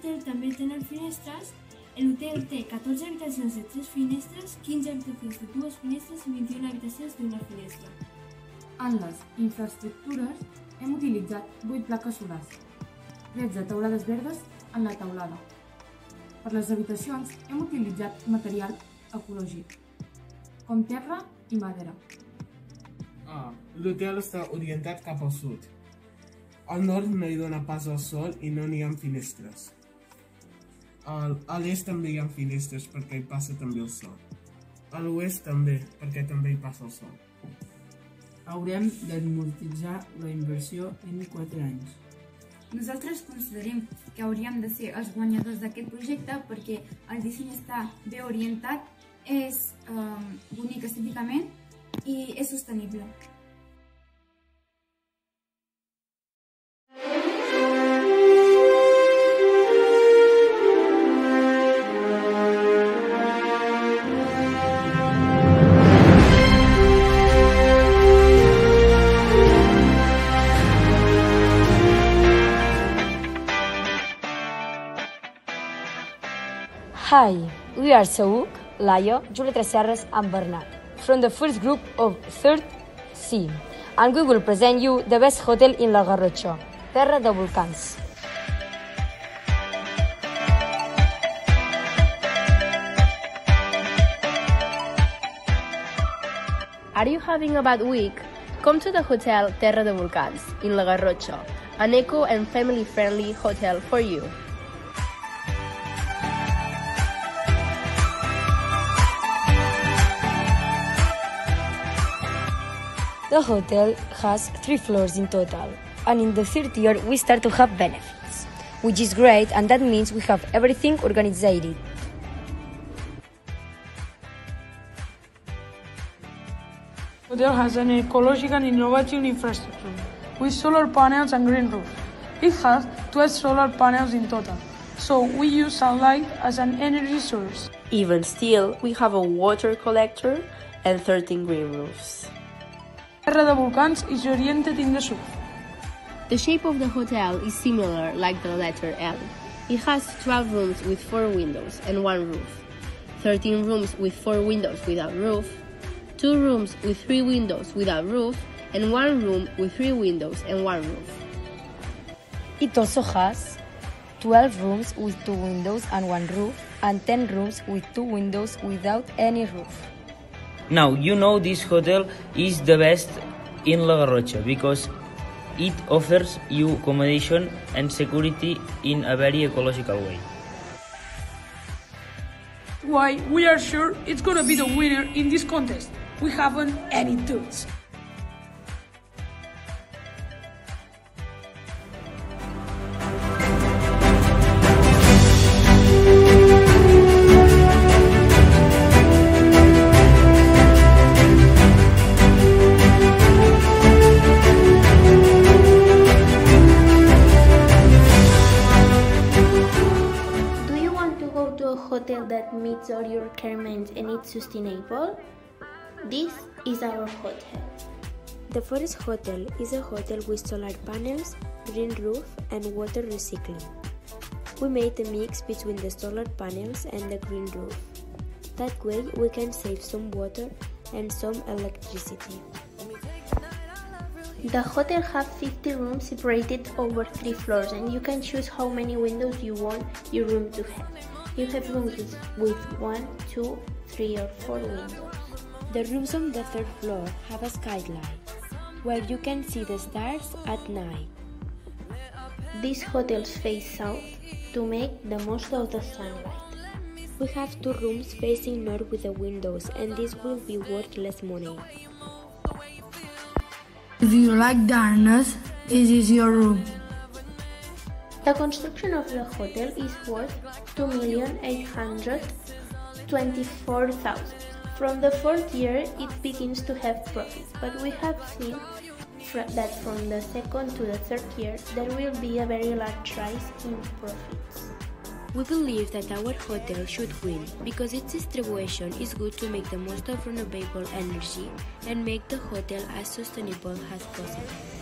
L'hotel també tenen finestres. L'hotel té 14 habitacions de 3 finestres, 15 habitacions de 2 finestres i 21 habitacions d'una finestra. En les infraestructures hem utilitzat 8 plaques solars, 13 teulades verdes en la teulada. Per les habitacions hem utilitzat material ecològic, com terra i madera. Ah, l'hotel està orientat cap al sud. Al nord no hi dona pas al sol i no n'hi ha finestres. Al, a l'est també hi ha finestres perquè hi passa també el sol. A l'oest també, perquè també hi passa el sol. Haurem d'amortitzar la inversió en 4 anys. Nosaltres considerem que hauríem de ser els guanyadors d'aquest projecte perquè el disseny està bé orientat, és eh, bonic estèticament i és sostenible. Hi, we are Sauk, Laia, Julia Tresserres and Bernat from the first group of 3rd C and we will present you the best hotel in La Garrotxa, terra de volcans. Are you having a bad week? Come to the Hotel Terra de Volcans in La Garrotxa, an eco and family friendly hotel for you. The hotel has three floors in total, and in the third year we start to have benefits, which is great, and that means we have everything organized. The hotel has an ecological and innovative infrastructure with solar panels and green roof. It has 12 solar panels in total, so we use sunlight as an energy source. Even still, we have a water collector and 13 green roofs. Terra de Volcans is oriented in the south. The shape of the hotel is similar like the letter L. It has 12 rooms with 4 windows and 1 roof, 13 rooms with 4 windows without roof, 2 rooms with 3 windows without roof, and 1 room with 3 windows and 1 roof. It also has 12 rooms with 2 windows and 1 roof, and 10 rooms with 2 windows without any roof. Now, you know this hotel is the best in La Garrotxa because it offers you accommodation and security in a very ecological way. Why, we are sure it's gonna be the winner in this contest. We haven't any doubts. Sustainable? This is our hotel. The Forest Hotel is a hotel with solar panels, green roof, and water recycling. We made a mix between the solar panels and the green roof. That way, we can save some water and some electricity. The hotel has 50 rooms separated over 3 floors and you can choose how many windows you want your room to have. You have rooms with- with 1, 2, 3 or 4 windows. The rooms on the third floor have a skylight where you can see the stars at night. These hotels face south to make the most of the sunlight. We have two rooms facing north with the windows, and this will be worth less money. If you like darkness, this is your room. The construction of the hotel is worth 2,824,000. From the fourth year, it begins to have profits, but we have seen that from the second to the third year, there will be a very large rise in profits. We believe that our hotel should win because its distribution is good to make the most of renewable energy and make the hotel as sustainable as possible.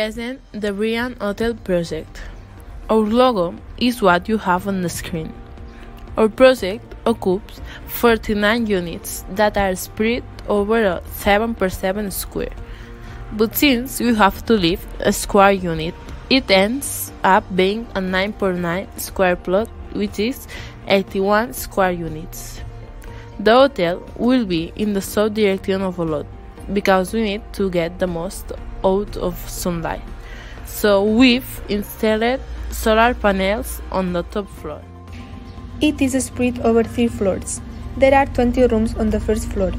Present the Brian Hotel project. Our logo is what you have on the screen. Our project occupies 49 units that are spread over a 7 per 7 square. But since you have to leave a square unit, it ends up being a 9 per 9 square plot, which is 81 square units. The hotel will be in the south direction of Olot because we need to get the most out of sunlight. So we've installed solar panels on the top floor. It is spread over three floors. There are 20 rooms on the first floor.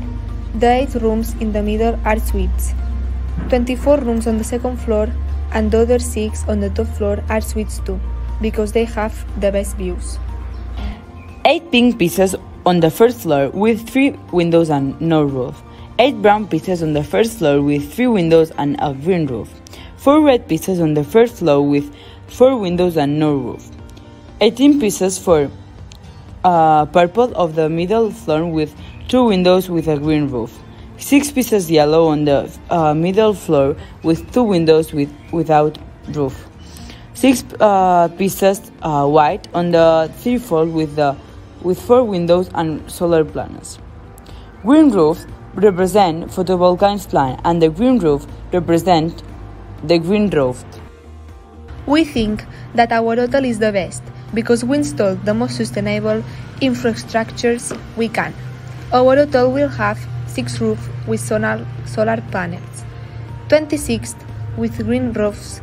The 8 rooms in the middle are suites. 24 rooms on the second floor and the other 6 on the top floor are suites too, because they have the best views. Eight pink pieces on the first floor with three windows and no roof. Eight brown pieces on the first floor with three windows and a green roof. Four red pieces on the first floor with four windows and no roof. 18 pieces for uh, purple of the middle floor with two windows with a green roof. Six pieces yellow on the uh, middle floor with two windows with, without roof. Six uh, pieces uh, white on the third floor with the with four windows and solar panels. Green roofs represent for the photovoltaic plant and the green roof represent the green roof. We think that our hotel is the best because we install the most sustainable infrastructures we can. Our hotel will have 6 roofs with solar, solar panels, 26 with green roofs,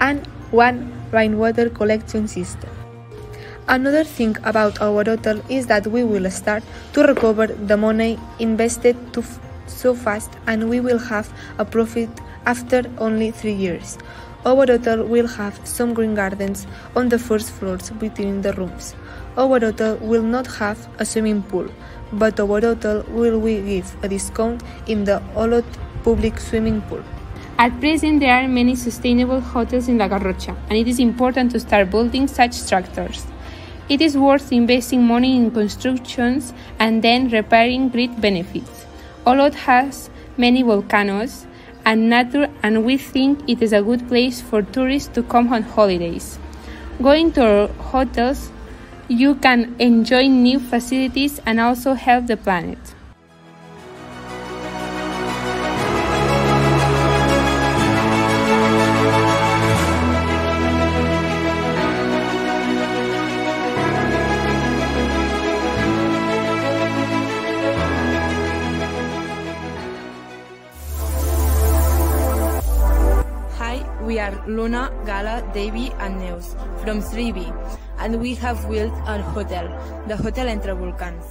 and 1 rainwater collection system. Another thing about our hotel is that we will start to recover the money invested f- so fast and we will have a profit after only 3 years. Our hotel will have some green gardens on the first floors between the rooms. Our hotel will not have a swimming pool, but our hotel will we give a discount in the Olot public swimming pool. At present, there are many sustainable hotels in La Garrotxa, and it is important to start building such structures. It is worth investing money in constructions and then repairing great benefits. Olot has many volcanoes and nature, and we think it is a good place for tourists to come on holidays. Going to hotels, you can enjoy new facilities and also help the planet. Luna, Gala, Davy, and Neus from 3B, and we have built our hotel, the Hotel Entre Volcans.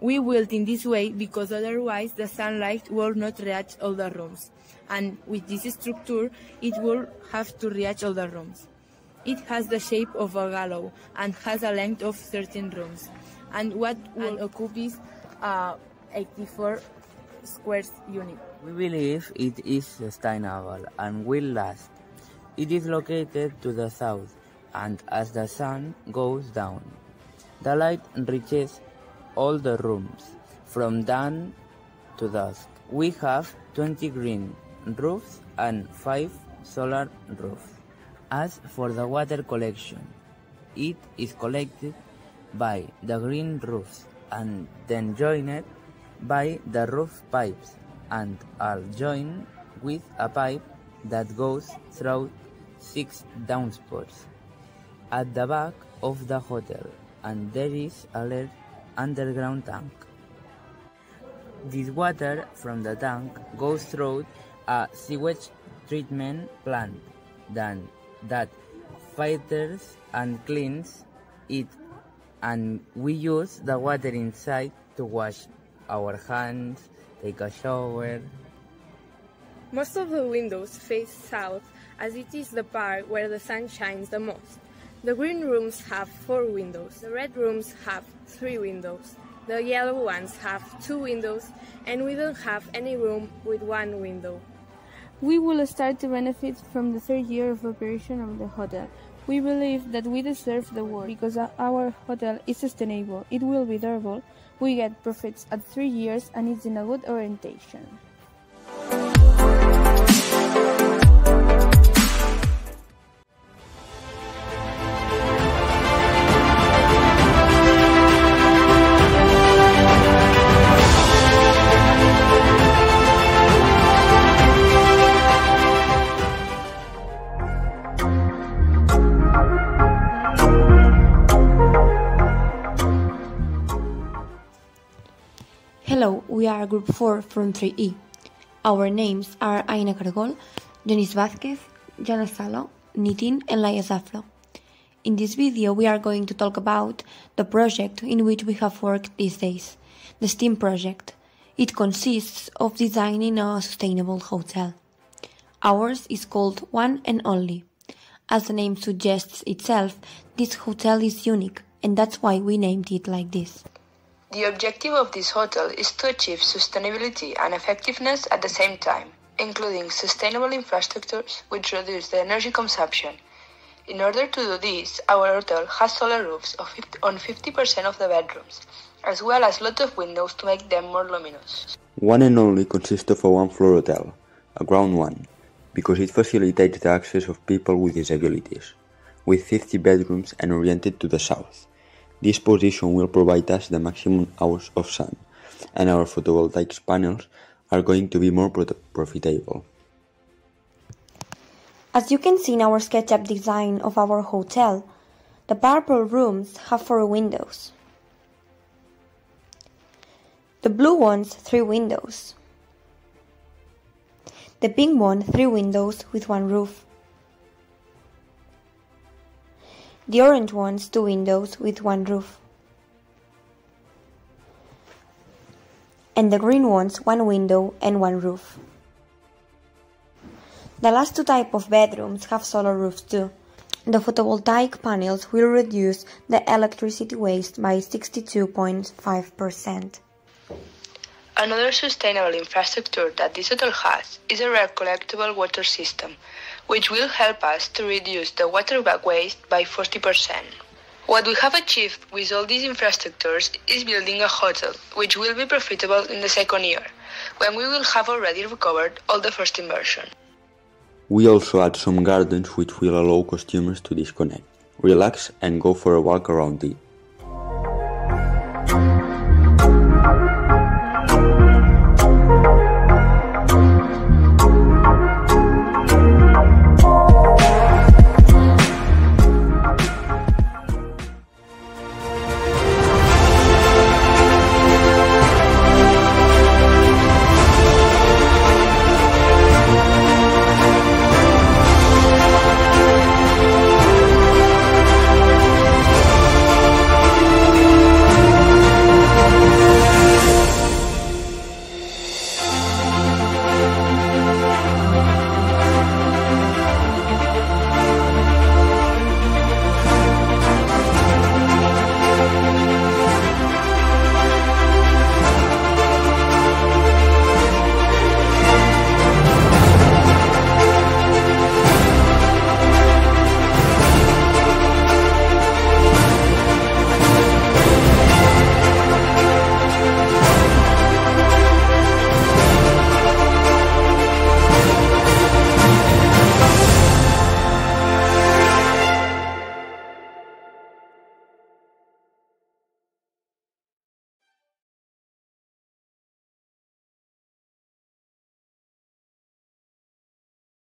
We built in this way because otherwise the sunlight will not reach all the rooms, and with this structure, it will have to reach all the rooms. It has the shape of a gallows and has a length of 13 rooms, and what will occupies uh, 84 square unit. We believe it is sustainable and will last. It is located to the south, and as the sun goes down, the light reaches all the rooms from dawn to dusk. We have 20 green roofs and 5 solar roofs. As for the water collection, it is collected by the green roofs and then joined by the roof pipes and are joined with a pipe that goes through six downspouts at the back of the hotel and there is a large underground tank. This water from the tank goes through a sewage treatment plant then that filters and cleans it and we use the water inside to wash our hands, take a shower. Most of the windows face south as it is the part where the sun shines the most. The green rooms have four windows, the red rooms have three windows, the yellow ones have two windows, and we don't have any room with one window. We will start to benefit from the third year of operation of the hotel. We believe that we deserve the work because our hotel is sustainable, it will be durable, we get profits at three years, and it's in a good orientation. Are Group 4 from 3E. Our names are Aina Cargol, Denis Vázquez, Jana Salo, Nitin, and Laia Zaflo. In this video, we are going to talk about the project in which we have worked these days, the STEAM project. It consists of designing a sustainable hotel. Ours is called One and Only. As the name suggests itself, this hotel is unique, and that's why we named it like this. The objective of this hotel is to achieve sustainability and effectiveness at the same time, including sustainable infrastructures which reduce the energy consumption. In order to do this, our hotel has solar roofs on 50% of the bedrooms, as well as lots of windows to make them more luminous. One and only consists of a one-floor hotel, a ground one, because it facilitates the access of people with disabilities, with 50 bedrooms and oriented to the south. This position will provide us the maximum hours of sun, and our photovoltaic panels are going to be more profitable. As you can see in our SketchUp design of our hotel, the purple rooms have four windows. The blue ones, three windows. The pink one, three windows with one roof. The orange ones, two windows with one roof. And the green ones, one window and one roof. The last two type of bedrooms have solar roofs too. The photovoltaic panels will reduce the electricity waste by 62.5%. Another sustainable infrastructure that this hotel has is a recolectable water system, which will help us to reduce the water bag waste by 40%. What we have achieved with all these infrastructures is building a hotel, which will be profitable in the second year, when we will have already recovered all the first inversion. We also add some gardens which will allow customers to disconnect, relax and go for a walk around it.